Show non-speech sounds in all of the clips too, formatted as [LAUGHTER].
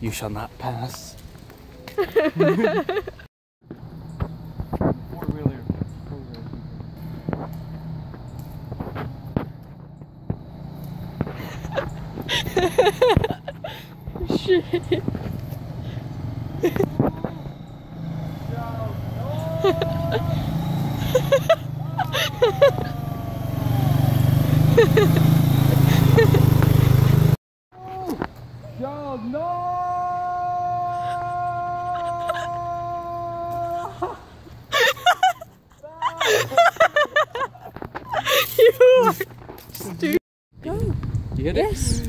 You shall not pass. [LAUGHS] Shit. [LAUGHS] Shall not. you are stupid. Go. You Yes. it?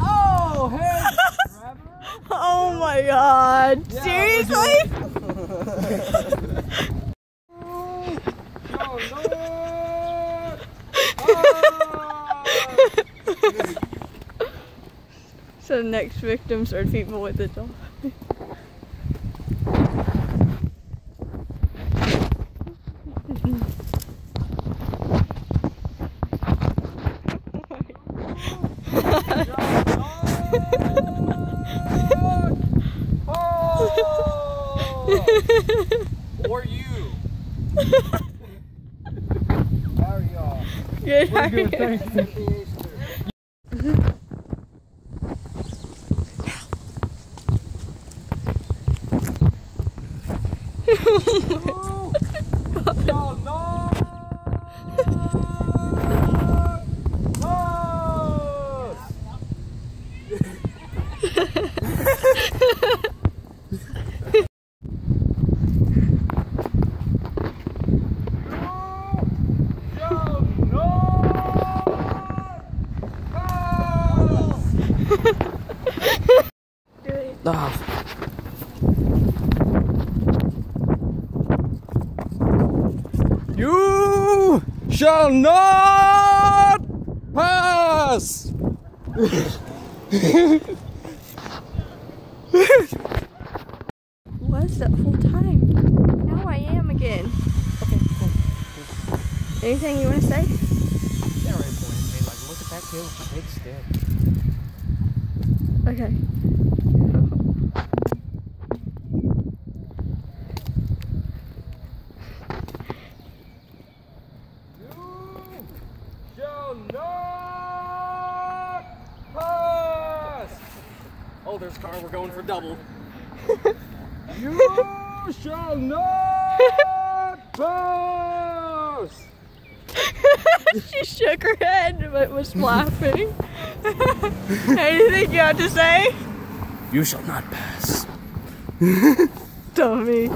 Oh, hey! [LAUGHS] Oh my god. Yeah, Seriously? [LAUGHS] Oh, [LAUGHS] so the next victims are people with the dog. or you. Good. We're good, thank you. Shall not pass. shall not pass. Do it. Ah. You shall not pass. Was that whole time? Now I am again. Okay, cool. Anything you want to say? Yeah, right, boy. Hey, like, look at that kid with the big stick. Okay. You shall not pass. Oh, there's a car. We're going for double. [LAUGHS] you shall not pass. [LAUGHS] she shook her head but was laughing. [LAUGHS] Anything you have to say? You shall not pass. [LAUGHS] Dummy.